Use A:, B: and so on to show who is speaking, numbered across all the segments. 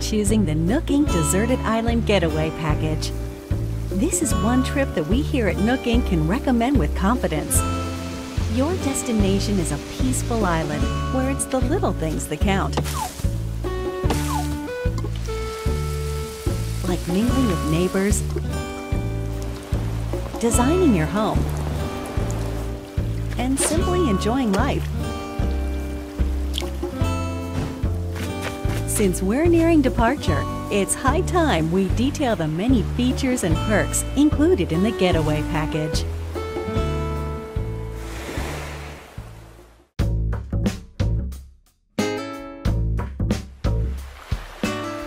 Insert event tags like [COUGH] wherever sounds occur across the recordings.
A: Choosing the Nook Inc. Deserted Island Getaway Package. This is one trip that we here at Nook Inc. can recommend with confidence. Your destination is a peaceful island where it's the little things that count. Like mingling with neighbors, designing your home, and simply enjoying life. Since we're nearing departure, it's high time we detail the many features and perks included in the getaway package.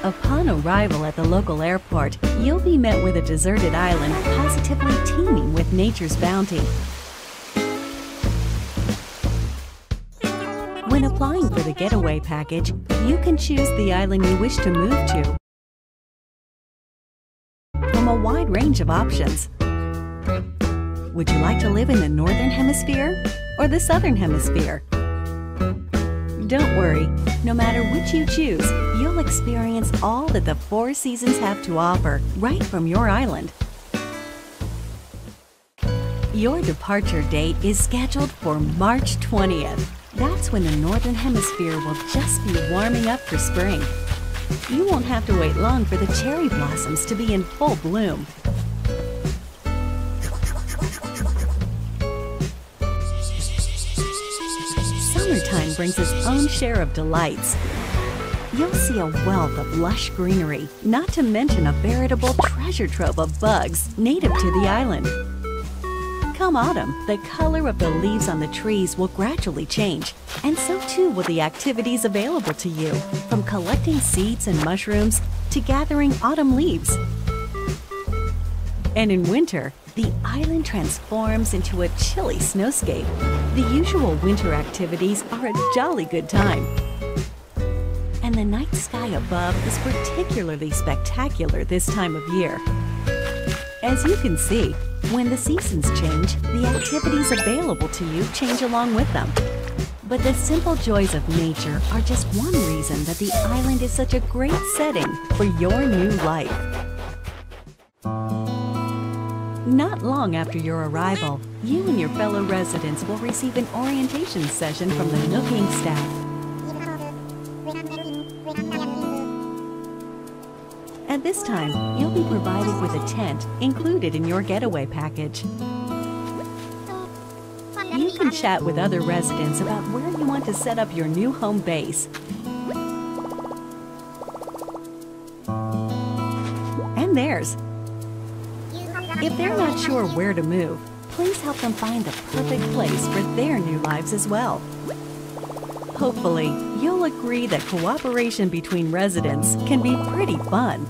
A: Upon arrival at the local airport, you'll be met with a deserted island positively teeming with nature's bounty. When applying for the getaway package, you can choose the island you wish to move to from a wide range of options. Would you like to live in the Northern Hemisphere or the Southern Hemisphere? Don't worry, no matter which you choose, you'll experience all that the Four Seasons have to offer right from your island. Your departure date is scheduled for March 20th. That's when the Northern Hemisphere will just be warming up for spring. You won't have to wait long for the cherry blossoms to be in full bloom. Summertime brings its own share of delights. You'll see a wealth of lush greenery, not to mention a veritable treasure trove of bugs native to the island. Come autumn, the color of the leaves on the trees will gradually change, and so too will the activities available to you, from collecting seeds and mushrooms to gathering autumn leaves. And in winter, the island transforms into a chilly snowscape. The usual winter activities are a jolly good time. And the night sky above is particularly spectacular this time of year. As you can see, when the seasons change, the activities available to you change along with them. But the simple joys of nature are just one reason that the island is such a great setting for your new life. Not long after your arrival, you and your fellow residents will receive an orientation session from the Nook Inc. staff. This time, you'll be provided with a tent included in your getaway package. You can chat with other residents about where you want to set up your new home base. And theirs. If they're not sure where to move, please help them find the perfect place for their new lives as well. Hopefully, you'll agree that cooperation between residents can be pretty fun.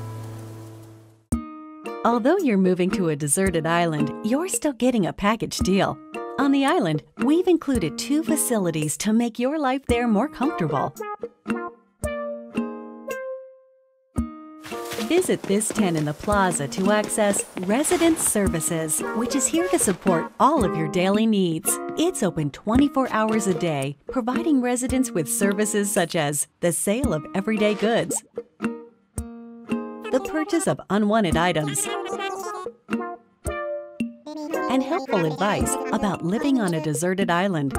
A: Although you're moving to a deserted island, you're still getting a package deal. On the island, we've included two facilities to make your life there more comfortable. Visit this tent in the plaza to access Resident Services, which is here to support all of your daily needs. It's open 24 hours a day, providing residents with services such as the sale of everyday goods, the purchase of unwanted items, and helpful advice about living on a deserted island.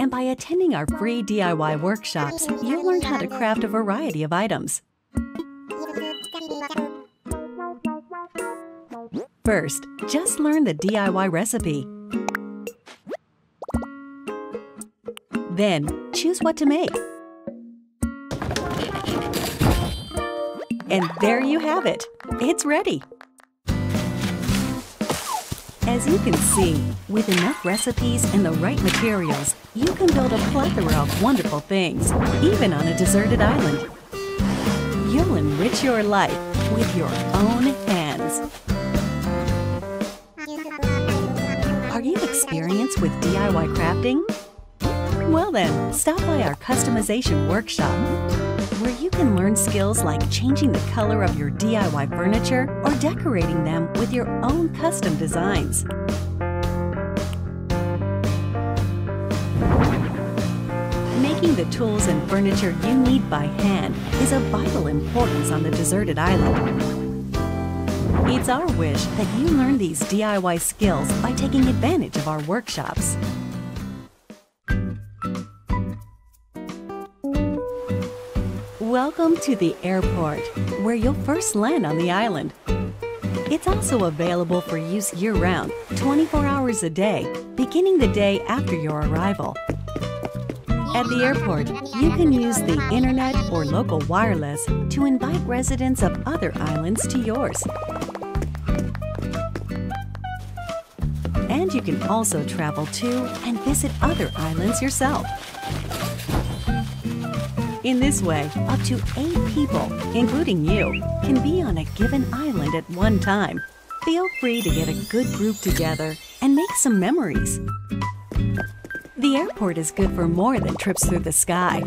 A: And by attending our free DIY workshops, you'll learn how to craft a variety of items. First, just learn the DIY recipe. Then, choose what to make. And there you have it. It's ready. As you can see, with enough recipes and the right materials, you can build a plethora of wonderful things, even on a deserted island. You'll enrich your life with your own hands. Are you experienced with DIY crafting? Well then, stop by our customization workshop, where you can learn skills like changing the color of your DIY furniture or decorating them with your own custom designs. Making the tools and furniture you need by hand is of vital importance on the deserted island. It's our wish that you learn these DIY skills by taking advantage of our workshops. Welcome to the airport, where you'll first land on the island. It's also available for use year round, 24 hours a day, beginning the day after your arrival. At the airport, you can use the internet or local wireless to invite residents of other islands to yours. And you can also travel to and visit other islands yourself. In this way, up to eight people, including you, can be on a given island at one time. Feel free to get a good group together and make some memories. The airport is good for more than trips through the sky.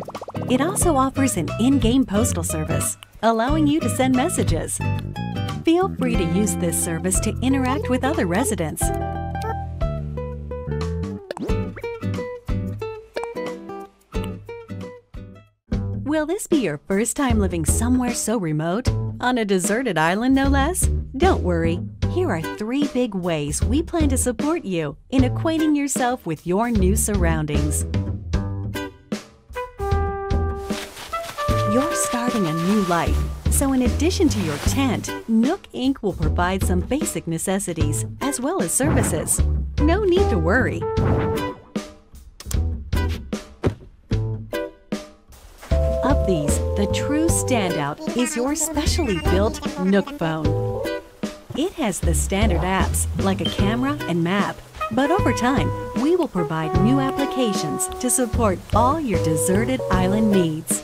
A: It also offers an in-game postal service, allowing you to send messages. Feel free to use this service to interact with other residents. Will this be your first time living somewhere so remote? On a deserted island, no less? Don't worry. Here are three big ways we plan to support you in acquainting yourself with your new surroundings. You're starting a new life, so in addition to your tent, Nook Inc. will provide some basic necessities as well as services. No need to worry. These, the true standout is your specially built Nook phone. It has the standard apps like a camera and map, but over time, we will provide new applications to support all your deserted island needs.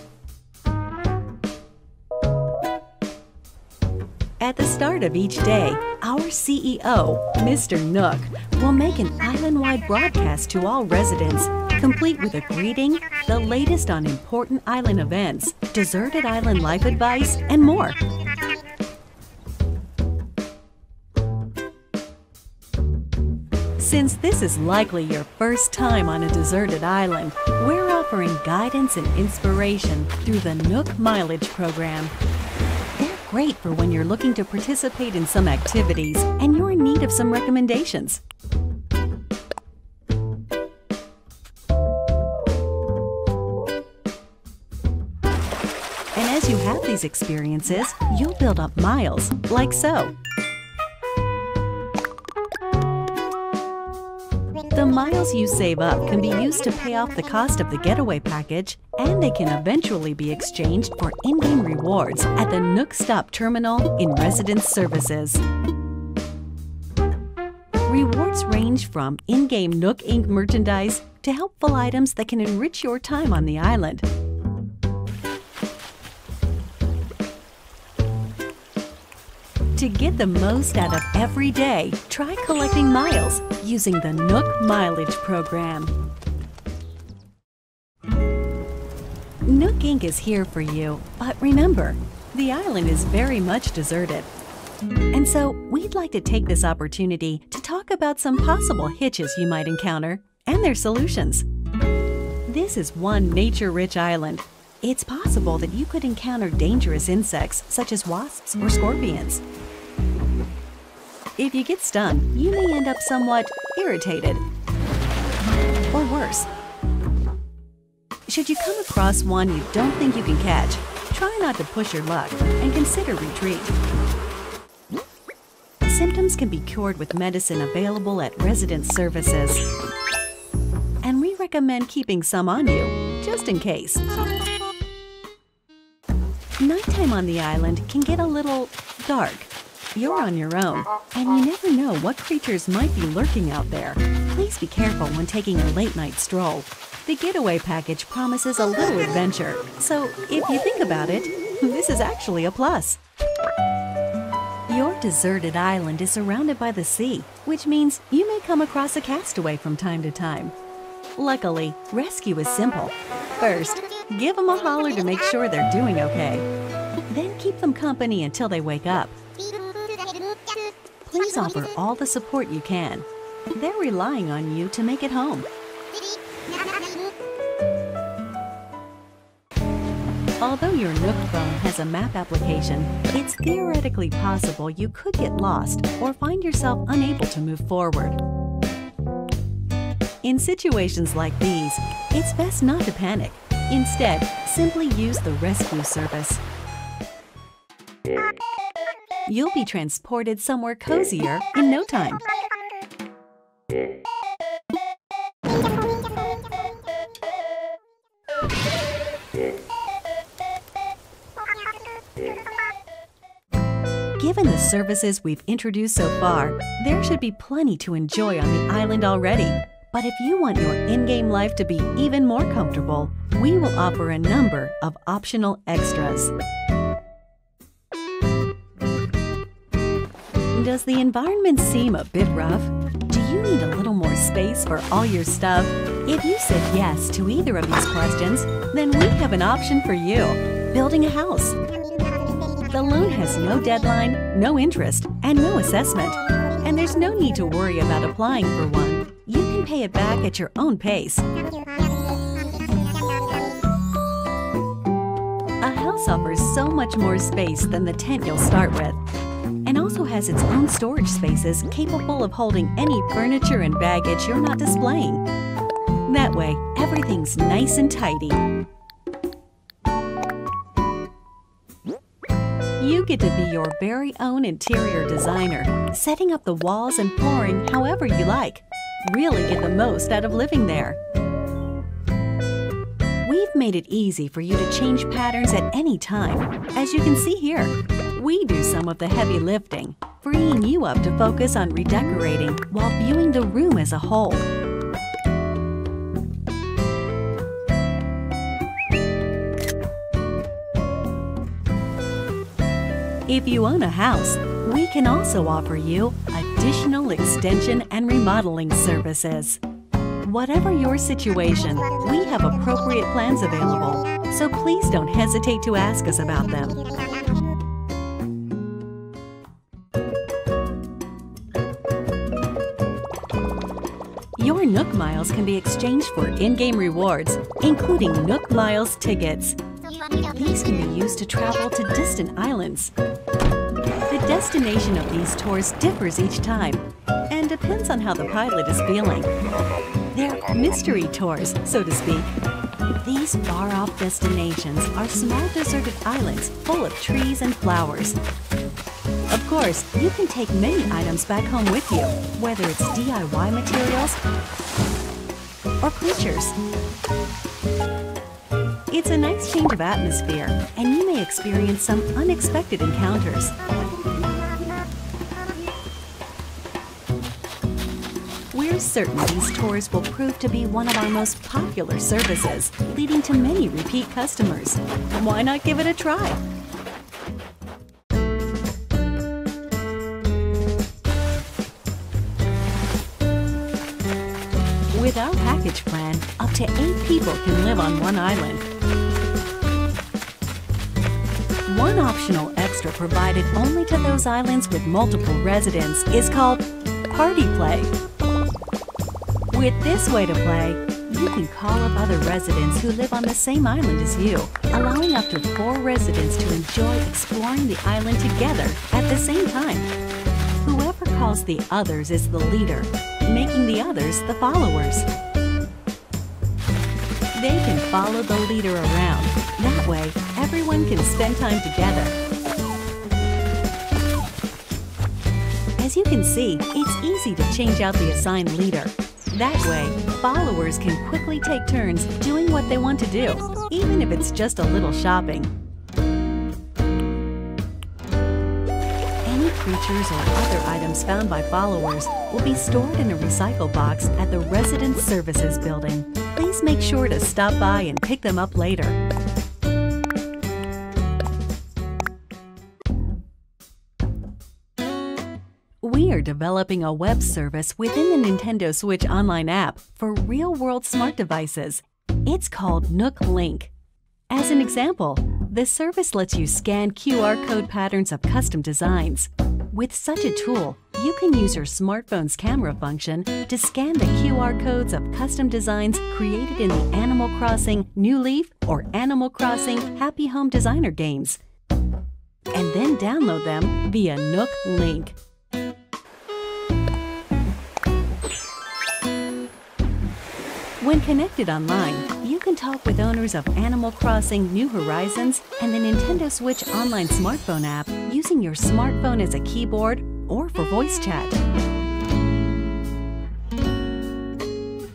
A: At the start of each day, our CEO, Mr. Nook, will make an island-wide broadcast to all residents, complete with a greeting, the latest on important island events, deserted island life advice, and more. Since this is likely your first time on a deserted island, we're offering guidance and inspiration through the Nook Mileage Program. They're great for when you're looking to participate in some activities and you're in need of some recommendations. And as you have these experiences, you'll build up miles, like so. The miles you save up can be used to pay off the cost of the getaway package, and they can eventually be exchanged for in-game rewards at the Nook Stop Terminal in Resident Services. Rewards range from in-game Nook Inc. merchandise to helpful items that can enrich your time on the island. To get the most out of every day, try collecting miles using the Nook Mileage Program. Nook Inc. is here for you, but remember, the island is very much deserted. And so, we'd like to take this opportunity to talk about some possible hitches you might encounter and their solutions. This is one nature rich island. It's possible that you could encounter dangerous insects such as wasps or scorpions. If you get stung, you may end up somewhat irritated. Or worse. Should you come across one you don't think you can catch, try not to push your luck and consider retreat. Symptoms can be cured with medicine available at resident services. And we recommend keeping some on you, just in case. Nighttime on the island can get a little dark. You're on your own, and you never know what creatures might be lurking out there. Please be careful when taking a late night stroll. The getaway package promises a little adventure, so if you think about it, this is actually a plus. Your deserted island is surrounded by the sea, which means you may come across a castaway from time to time. Luckily, rescue is simple. First, give them a holler to make sure they're doing okay. Then keep them company until they wake up. Please offer all the support you can. They're relying on you to make it home. Although your Nook phone has a map application, it's theoretically possible you could get lost or find yourself unable to move forward. In situations like these, it's best not to panic. Instead, simply use the rescue service. You'll be transported somewhere cozier in no time. Given the services we've introduced so far, there should be plenty to enjoy on the island already. But if you want your in-game life to be even more comfortable, we will offer a number of optional extras. Does the environment seem a bit rough? Do you need a little more space for all your stuff? If you said yes to either of these questions, then we have an option for you. Building a house. The loan has no deadline, no interest, and no assessment. And there's no need to worry about applying for one. You can pay it back at your own pace. A house offers so much more space than the tent you'll start with, also has its own storage spaces capable of holding any furniture and baggage you're not displaying. That way, everything's nice and tidy. You get to be your very own interior designer, setting up the walls and flooring however you like. Really get the most out of living there. We've made it easy for you to change patterns at any time. As you can see here, we do some of the heavy lifting, freeing you up to focus on redecorating while viewing the room as a whole. If you own a house, we can also offer you additional extension and remodeling services. Whatever your situation, we have appropriate plans available, so please don't hesitate to ask us about them. Miles can be exchanged for in-game rewards, including Nook Miles tickets. These can be used to travel to distant islands. The destination of these tours differs each time and depends on how the pilot is feeling. They're mystery tours, so to speak. These far-off destinations are small deserted islands full of trees and flowers. Of course, you can take many items back home with you, whether it's DIY materials or creatures. It's a nice change of atmosphere, and you may experience some unexpected encounters. We're certain these tours will prove to be one of our most popular services, leading to many repeat customers. Why not give it a try? With our package plan, up to eight people can live on one island. One optional extra provided only to those islands with multiple residents is called Party Play. With this way to play, you can call up other residents who live on the same island as you, allowing up to four residents to enjoy exploring the island together at the same time. Whoever calls the others is the leader, making the others the followers. They can follow the leader around. That way, everyone can spend time together. As you can see, it's easy to change out the assigned leader. That way, followers can quickly take turns doing what they want to do, even if it's just a little shopping. Creatures or other items found by followers will be stored in a recycle box at the Resident Services Building. Please make sure to stop by and pick them up later. We are developing a web service within the Nintendo Switch Online app for real-world smart devices. It's called Nook Link. As an example, the service lets you scan QR code patterns of custom designs. With such a tool, you can use your smartphone's camera function to scan the QR codes of custom designs created in the Animal Crossing New Leaf or Animal Crossing Happy Home Designer games, and then download them via Nook Link. When connected online, you can talk with owners of Animal Crossing New Horizons and the Nintendo Switch online smartphone app using your smartphone as a keyboard or for voice chat.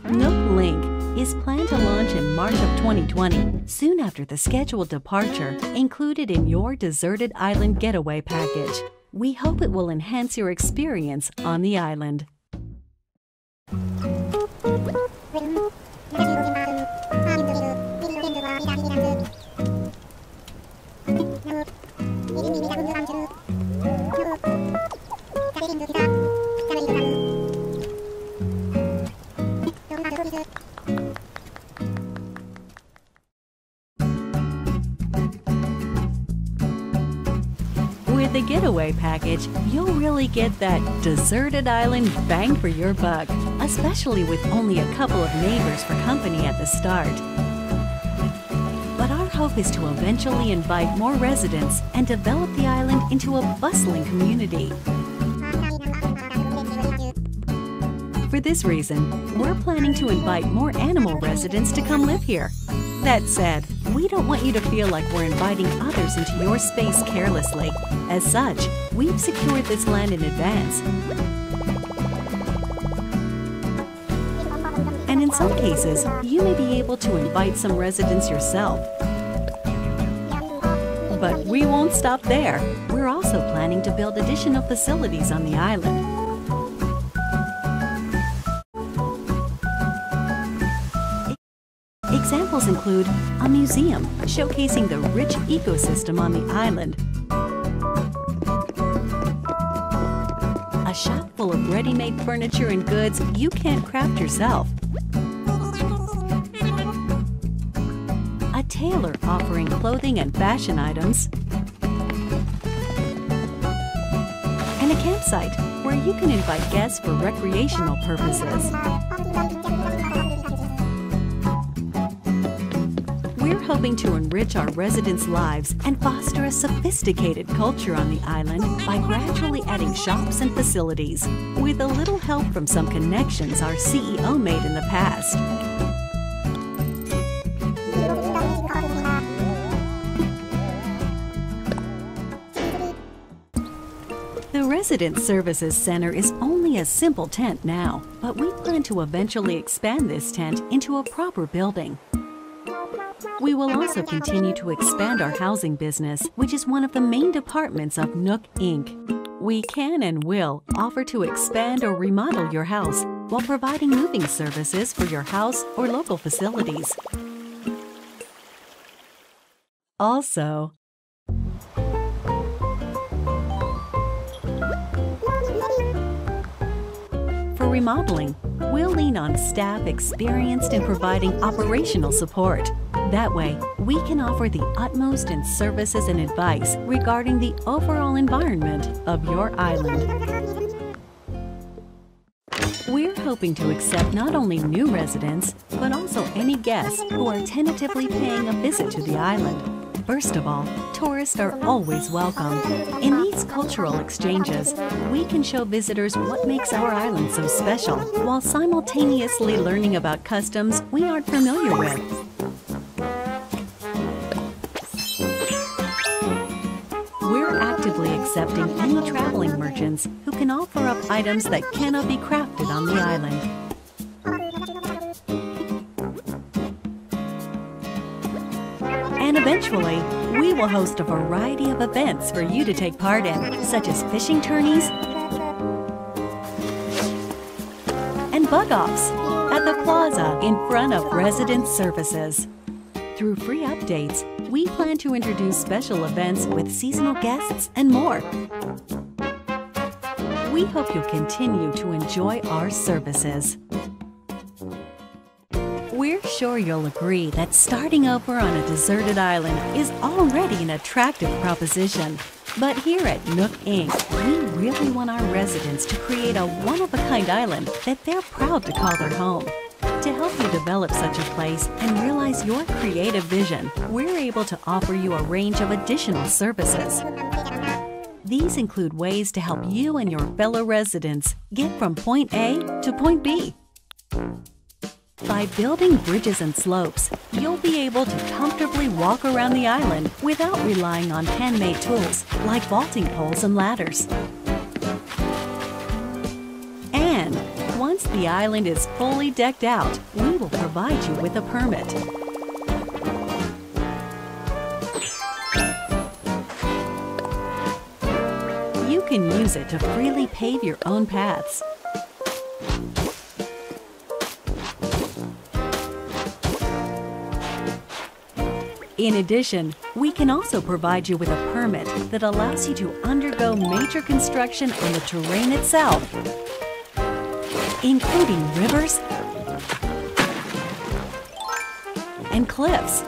A: Nook Link is planned to launch in March of 2020, soon after the scheduled departure included in your deserted island getaway package. We hope it will enhance your experience on the island. Getaway package, you'll really get that deserted island bang for your buck, especially with only a couple of neighbors for company at the start. But our hope is to eventually invite more residents and develop the island into a bustling community. For this reason, we're planning to invite more animal residents to come live here. That said, we don't want you to feel like we're inviting others into your space carelessly. As such, we've secured this land in advance. And in some cases, you may be able to invite some residents yourself. But we won't stop there. We're also planning to build additional facilities on the island. Examples include a museum showcasing the rich ecosystem on the island, a shop full of ready-made furniture and goods you can't craft yourself, a tailor offering clothing and fashion items, and a campsite where you can invite guests for recreational purposes. We're hoping to enrich our residents' lives and foster a sophisticated culture on the island by gradually adding shops and facilities, with a little help from some connections our CEO made in the past. The Resident Services Center is only a simple tent now, but we plan to eventually expand this tent into a proper building. We will also continue to expand our housing business, which is one of the main departments of Nook Inc. We can and will offer to expand or remodel your house while providing moving services for your house or local facilities. Also, for remodeling, we'll lean on staff experienced in providing operational support. That way, we can offer the utmost in services and advice regarding the overall environment of your island. We're hoping to accept not only new residents, but also any guests who are tentatively paying a visit to the island. First of all, tourists are always welcome. In these cultural exchanges, we can show visitors what makes our island so special, while simultaneously learning about customs we aren't familiar with. We're actively accepting any traveling merchants who can offer up items that cannot be crafted on the island. And eventually, we will host a variety of events for you to take part in, such as fishing tourneys and bug offs at the plaza in front of resident services. Through free updates, we plan to introduce special events with seasonal guests and more. We hope you'll continue to enjoy our services. We're sure you'll agree that starting over on a deserted island is already an attractive proposition. But here at Nook Inc., we really want our residents to create a one-of-a-kind island that they're proud to call their home. To help you develop such a place and realize your creative vision, we're able to offer you a range of additional services. These include ways to help you and your fellow residents get from point A to point B. By building bridges and slopes, you'll be able to comfortably walk around the island without relying on handmade tools like vaulting poles and ladders. Once the island is fully decked out, we will provide you with a permit. You can use it to freely pave your own paths. In addition, we can also provide you with a permit that allows you to undergo major construction on the terrain itself, including rivers and cliffs.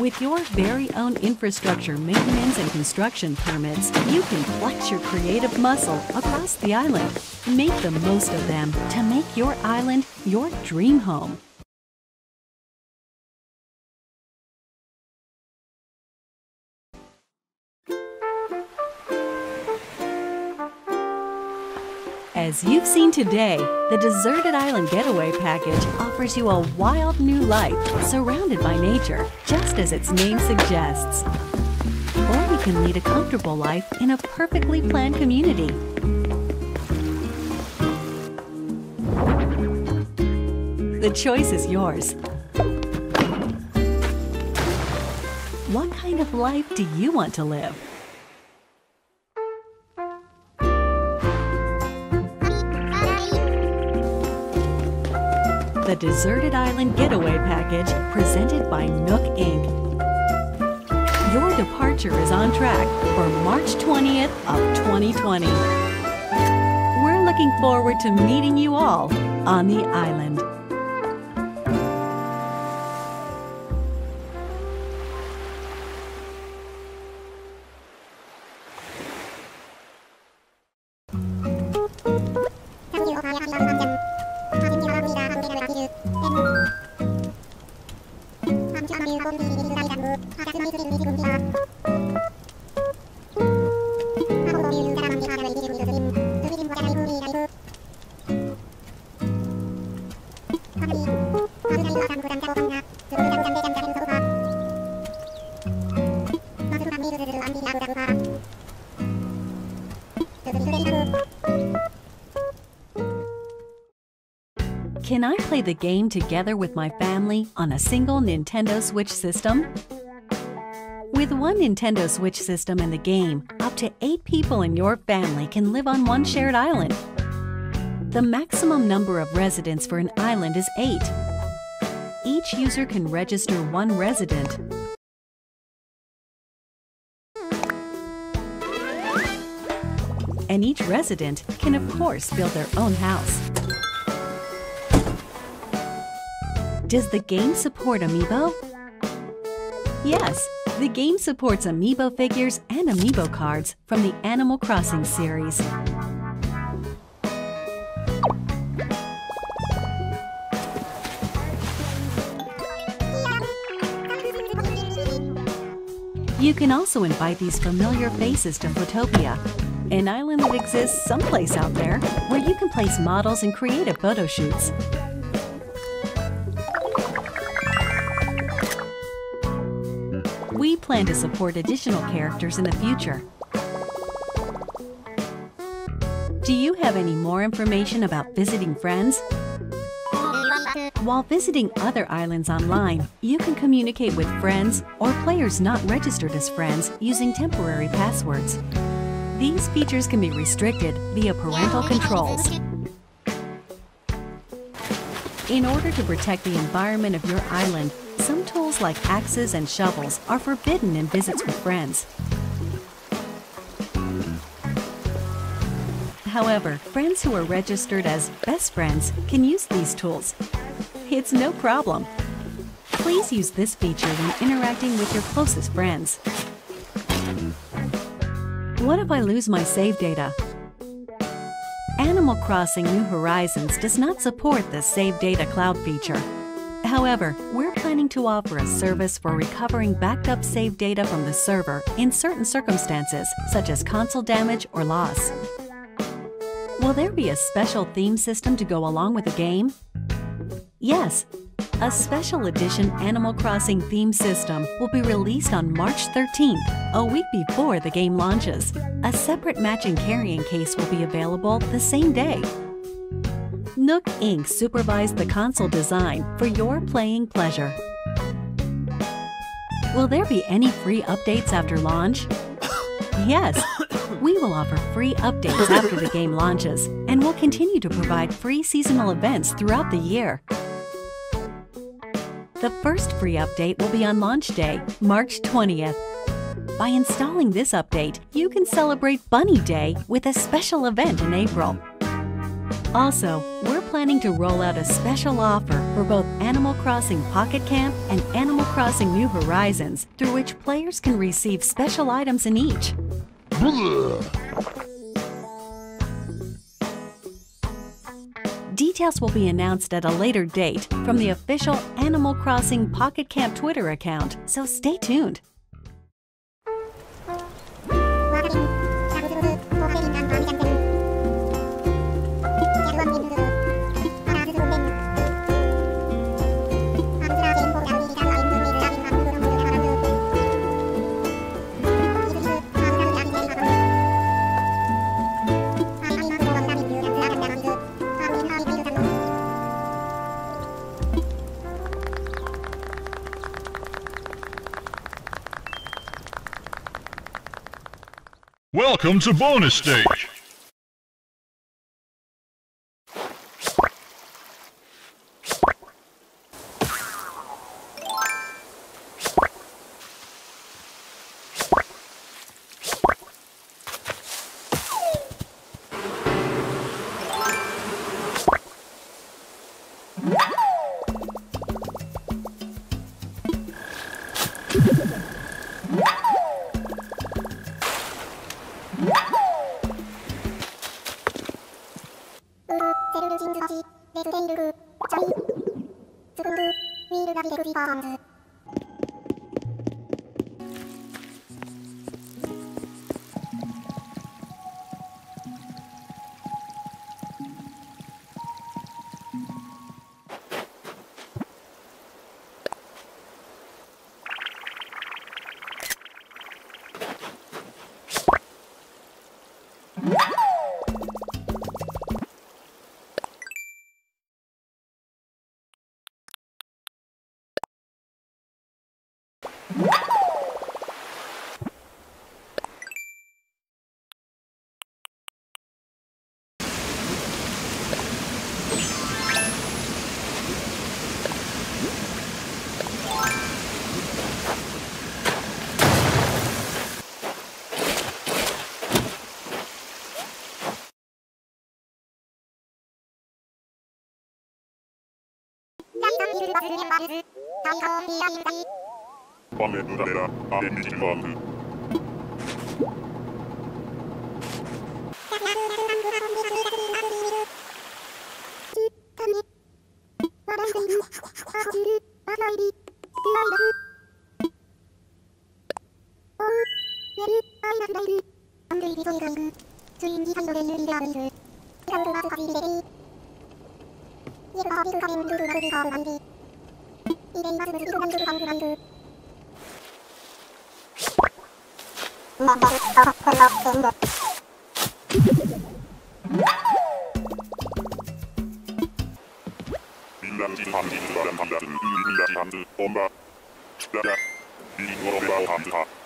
A: With your very own infrastructure maintenance and construction permits, you can flex your creative muscle across the island. Make the most of them to make your island your dream home. As you've seen today, the Deserted Island Getaway Package offers you a wild new life surrounded by nature, just as its name suggests. Or you can lead a comfortable life in a perfectly planned community. The choice is yours. What kind of life do you want to live? The Deserted Island Getaway Package presented by Nook Inc. Your departure is on track for March 20th of 2020. We're looking forward to meeting you all on the island. Can I play the game together with my family on a single Nintendo Switch system? With one Nintendo Switch system and the game, up to eight people in your family can live on one shared island. The maximum number of residents for an island is eight. Each user can register one resident. And each resident can, of course, build their own house. Does the game support Amiibo? Yes, the game supports Amiibo figures and Amiibo cards from the Animal Crossing series. You can also invite these familiar faces to Photopia, an island that exists someplace out there where you can place models and creative photo shoots. We plan to support additional characters in the future. Do you have any more information about visiting friends? While visiting other islands online, you can communicate with friends or players not registered as friends using temporary passwords. These features can be restricted via parental controls. In order to protect the environment of your island, some tools like axes and shovels are forbidden in visits with friends. However, friends who are registered as best friends can use these tools. It's no problem. Please use this feature when interacting with your closest friends. What if I lose my save data? Animal Crossing New Horizons does not support the Save Data Cloud feature. However, we're planning to offer a service for recovering backed up save data from the server in certain circumstances, such as console damage or loss. Will there be a special theme system to go along with the game? Yes, a special edition Animal Crossing theme system will be released on March 13th, a week before the game launches. A separate matching carrying case will be available the same day. Nook Inc. supervised the console design for your playing pleasure. Will there be any free updates after launch? [COUGHS] Yes, we will offer free updates after the game launches, and we'll continue to provide free seasonal events throughout the year. The first free update will be on launch day, March 20th. By installing this update, you can celebrate Bunny Day with a special event in April. Also, we're planning to roll out a special offer for both Animal Crossing Pocket Camp and Animal Crossing New Horizons, through which players can receive special items in each. Details will be announced at a later date from the official Animal Crossing Pocket Camp Twitter account, so stay tuned.
B: Welcome to bonus stage.
C: to the. 雨降
B: られら雨にじまう。Thank you. members of the Lost Inlandshandel handel, handel, handel, handel, handel, handel, handel, handel, handel, handel, handel, handel,